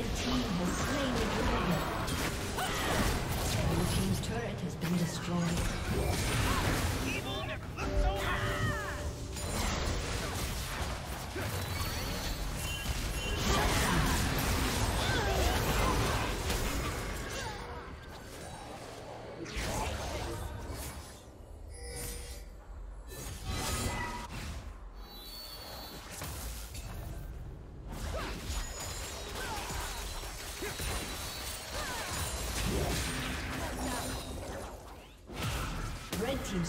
Red team has slain the dragon. Blue team's turret has been destroyed.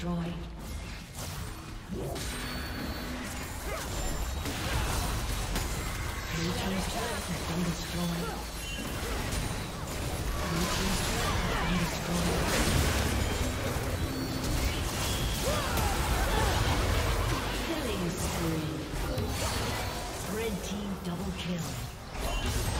Destroyed. team's turret has been destroyed. Blue team's turret has been destroyed. Killing spree. Red team double kill.